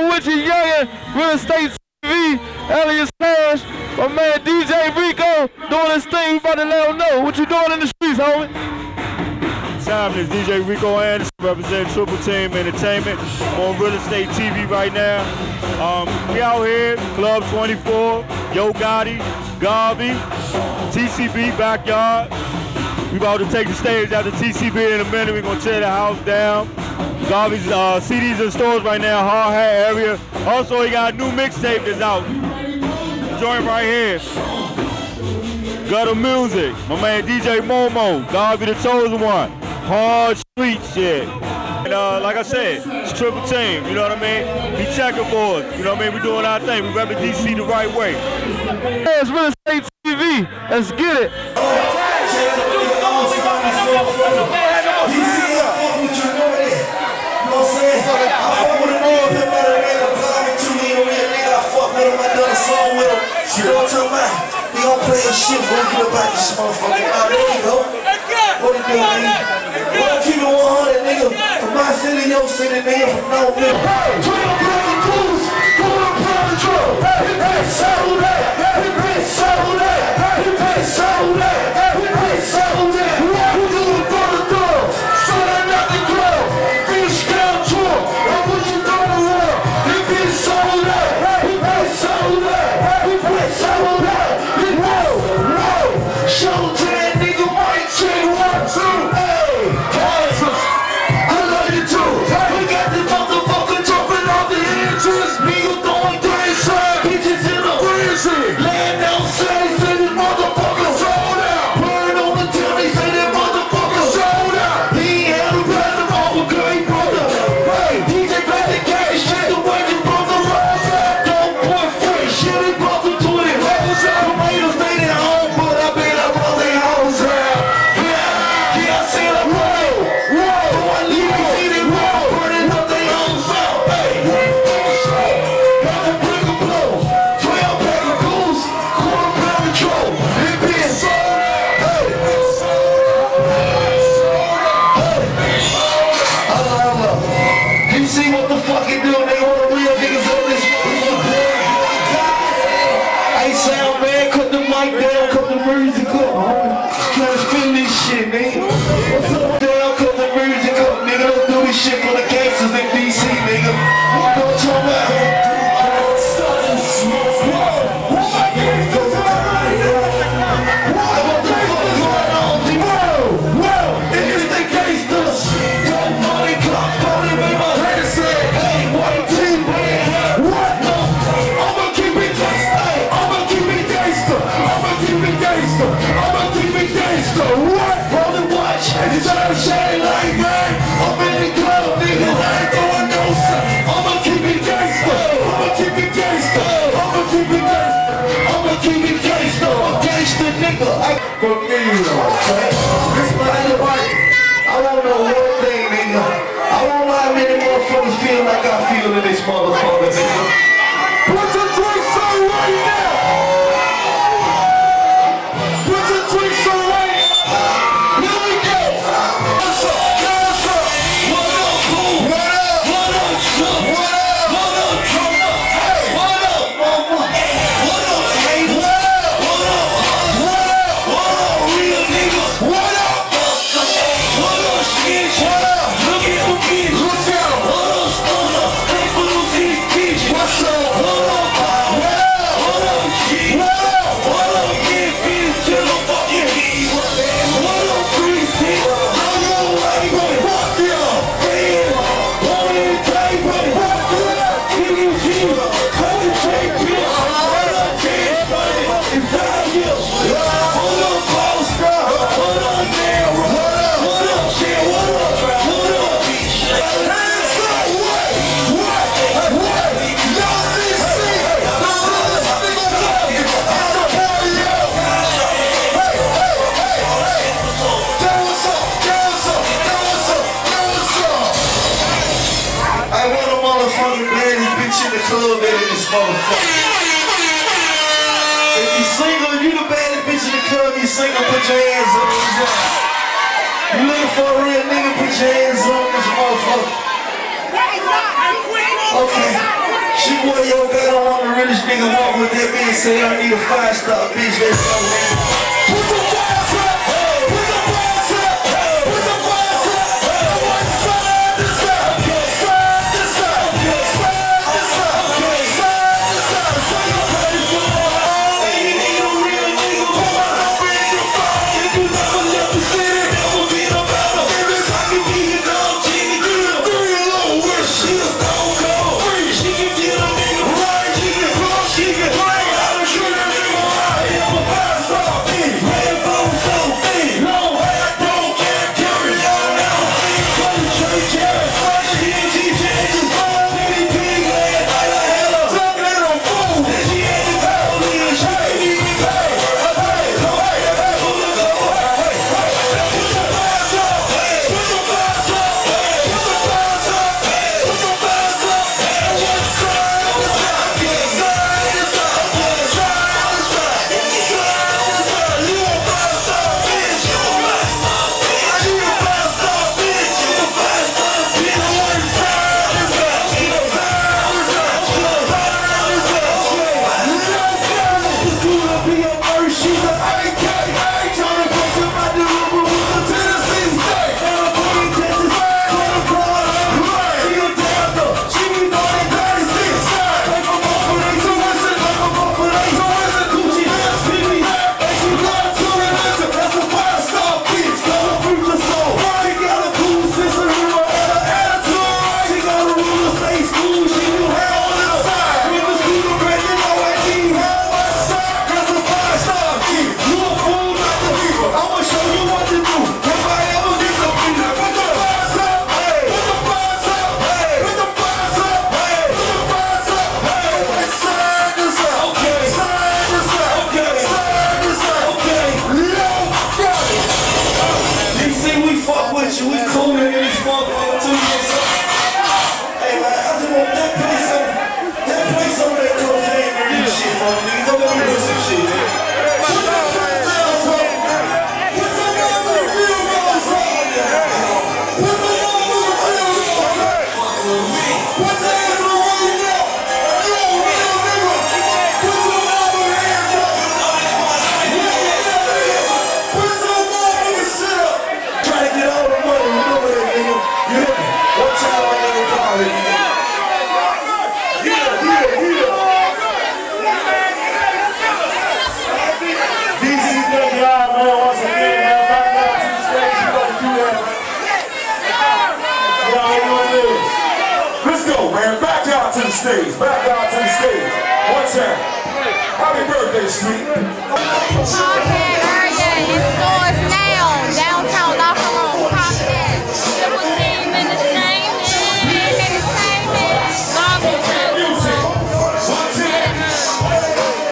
you, youngin, Realistate TV, Elias Cash, my man DJ Rico doing his thing. We about to let him know what you doing in the streets, homie. Time is DJ Rico Anderson representing Triple Team Entertainment on Realistate TV right now. Um, we out here, Club 24, Yo Gotti, Garvey, TCB Backyard. We about to take the stage out of TCB in a minute. We're gonna tear the house down. Garvey's uh, CDs in stores right now, Hard Hat area. Also, he got a new mixtape that's out. Joint right here. Gutter Music, my man DJ Momo, Garvey the Chosen One, hard street shit. And uh, like I said, it's triple team, you know what I mean? Be checkerboard, you know what I mean? We doing our thing, we repping DC the right way. Yeah, it's Real Estate TV. Let's get it. Know what I'm talking? We gon' play this shit before we get out this motherfucker. Ah, there you. What it do, nigga? What keep it 100, nigga? From my city, your city, nigga. From no nigga. Turn up the. Pull up on the drum. Hit music up, homie. To spin this shit, man. I'm in the club, nigga. I ain't throwing no. I'ma keep it gangsta. I'ma keep it gangsta. I'ma keep it gangsta. I'ma keep it gangsta. Gangsta nigga. I from New York. This my. I wanna know one nigga. I know how many motherfuckers feel like I feel in this motherfucker, nigga. Put your drinks on right now. club in this motherfucker. If you single, you the baddest bitch in the club, you single, put your hands up. You looking for a real nigga, put your hands up, this motherfucker. Okay, she wore yo. gun, I want the realest nigga walk with that bitch, say I need a five-star bitch, let's go. Put the fire up! stage. Back out to the stage. One time. Happy birthday, sweet.